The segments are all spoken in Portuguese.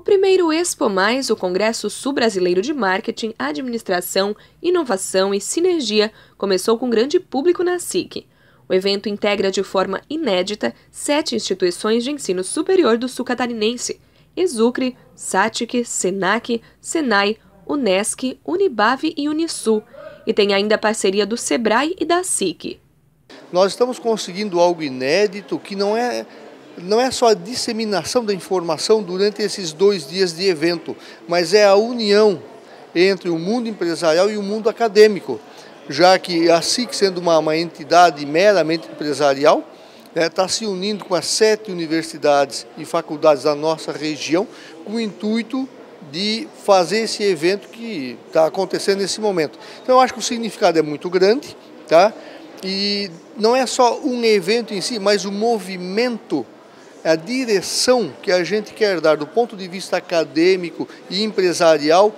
O primeiro Expo Mais, o Congresso Sul-Brasileiro de Marketing, Administração, Inovação e Sinergia, começou com grande público na SIC. O evento integra de forma inédita sete instituições de ensino superior do sul catarinense: Exucre, SATIC, SENAC, SENAI, Unesc, Unibave e Unisul, e tem ainda a parceria do SEBRAE e da SIC. Nós estamos conseguindo algo inédito que não é não é só a disseminação da informação durante esses dois dias de evento, mas é a união entre o mundo empresarial e o mundo acadêmico, já que a SIC, sendo uma, uma entidade meramente empresarial, está né, se unindo com as sete universidades e faculdades da nossa região com o intuito de fazer esse evento que está acontecendo nesse momento. Então eu acho que o significado é muito grande, tá? E não é só um evento em si, mas o movimento a direção que a gente quer dar do ponto de vista acadêmico e empresarial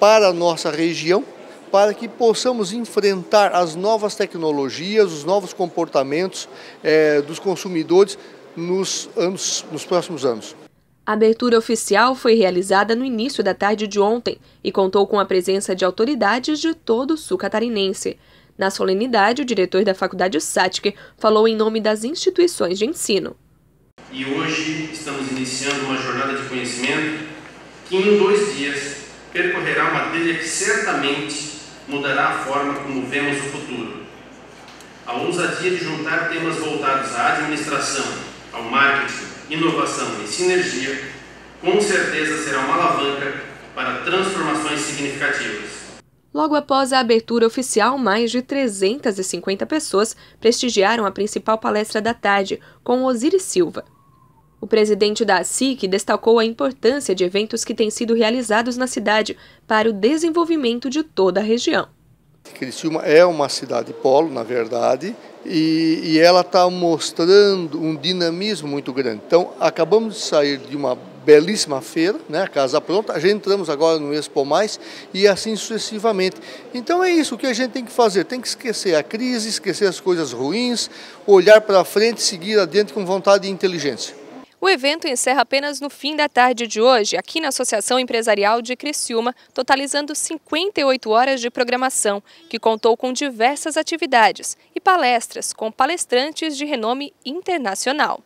para a nossa região, para que possamos enfrentar as novas tecnologias, os novos comportamentos é, dos consumidores nos, anos, nos próximos anos. A abertura oficial foi realizada no início da tarde de ontem e contou com a presença de autoridades de todo o sul catarinense. Na solenidade, o diretor da Faculdade SATIC falou em nome das instituições de ensino e hoje estamos iniciando uma jornada de conhecimento que em dois dias percorrerá uma trilha que certamente mudará a forma como vemos o futuro. A ousadia de juntar temas voltados à administração, ao marketing, inovação e sinergia, com certeza será uma alavanca para transformações significativas. Logo após a abertura oficial, mais de 350 pessoas prestigiaram a principal palestra da tarde, com Osiris Silva, o presidente da SIC destacou a importância de eventos que têm sido realizados na cidade para o desenvolvimento de toda a região. Criciúma é uma cidade polo, na verdade, e, e ela está mostrando um dinamismo muito grande. Então, acabamos de sair de uma belíssima feira, né, Casa Pronta, gente entramos agora no Expo Mais e assim sucessivamente. Então é isso que a gente tem que fazer, tem que esquecer a crise, esquecer as coisas ruins, olhar para frente, seguir adiante com vontade e inteligência. O evento encerra apenas no fim da tarde de hoje, aqui na Associação Empresarial de Criciúma, totalizando 58 horas de programação, que contou com diversas atividades e palestras com palestrantes de renome internacional.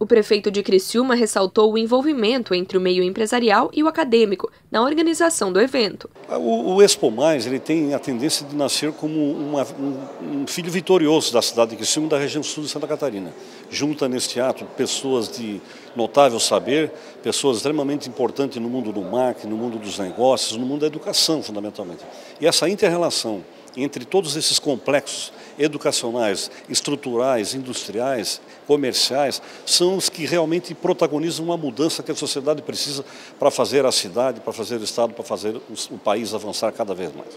O prefeito de Criciúma ressaltou o envolvimento entre o meio empresarial e o acadêmico na organização do evento. O, o Expo Mais ele tem a tendência de nascer como uma, um, um, filho vitorioso da cidade de Criciúma da região sul de Santa Catarina. Junta neste ato pessoas de notável saber, pessoas extremamente importantes no mundo do marketing, no mundo dos negócios, no mundo da educação, fundamentalmente. E essa inter-relação entre todos esses complexos educacionais, estruturais, industriais, comerciais, são os que realmente protagonizam uma mudança que a sociedade precisa para fazer a cidade, para fazer o Estado, para fazer o país avançar cada vez mais.